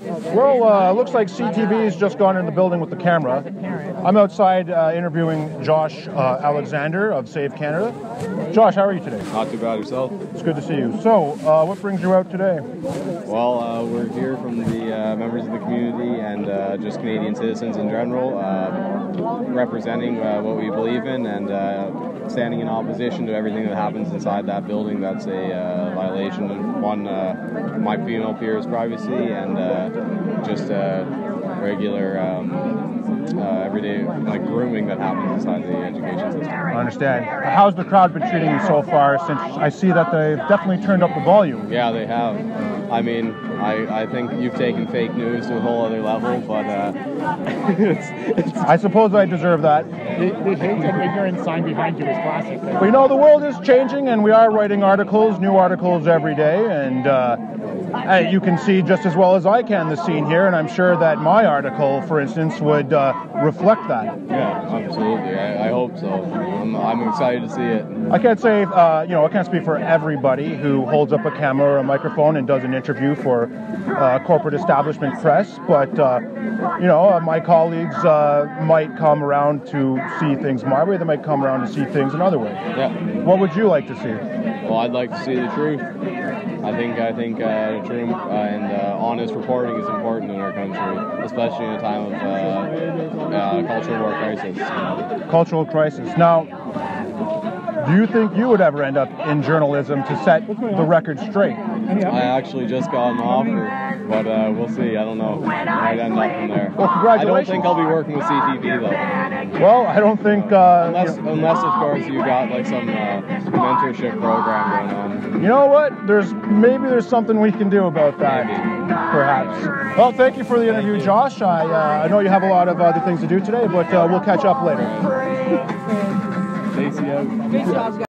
Well, uh, looks like CTV has just gone in the building with the camera. I'm outside uh, interviewing Josh uh, Alexander of Save Canada. Josh, how are you today? Not too bad yourself. It's good to see you. So, uh, what brings you out today? Well, uh, we're here from the uh, members of the community and uh, just Canadian citizens in general, uh, representing uh, what we believe in and uh, standing in opposition to everything that happens inside that building. That's a uh, violation of one, uh, my female peer's privacy and uh, just uh, regular, um, uh, everyday like grooming that happens inside the education system. I understand. How's the crowd been treating you so far? Since I see that they've definitely turned up the volume. Yeah, they have. I mean, I, I think you've taken fake news to a whole other level, but uh, it's, it's I suppose I deserve that. The, the hate and ignorance sign behind you is classic. But you know, the world is changing, and we are writing articles, new articles every day, and uh, uh, you can see just as well as I can the scene here, and I'm sure that my article, for instance, would uh, reflect that. Yeah, absolutely. I, I hope so. I'm, I'm excited to see it. I can't say, uh, you know, I can't speak for everybody who holds up a camera or a microphone and does an interview for uh, corporate establishment press, but, uh, you know, uh, my colleagues uh, might come around to see things my way, they might come around to see things another way. Yeah. What would you like to see? Well, I'd like to see the truth. I think I think uh, the uh, and uh, honest reporting is important in our country, especially in a time of uh, uh, cultural war crisis. Cultural crisis. Now, do you think you would ever end up in journalism to set the record straight? I actually just got an offer, but uh, we'll see. I don't know. Might end up from there. Well, I don't think I'll be working with CTV though, Well, I don't think. Uh, unless unless of course you got like some uh, mentorship program going on. you know what? There's maybe there's something we can do about that, perhaps. Well, thank you for the interview, Josh. I uh, I know you have a lot of other things to do today, but uh, we'll catch up later. Stacey out.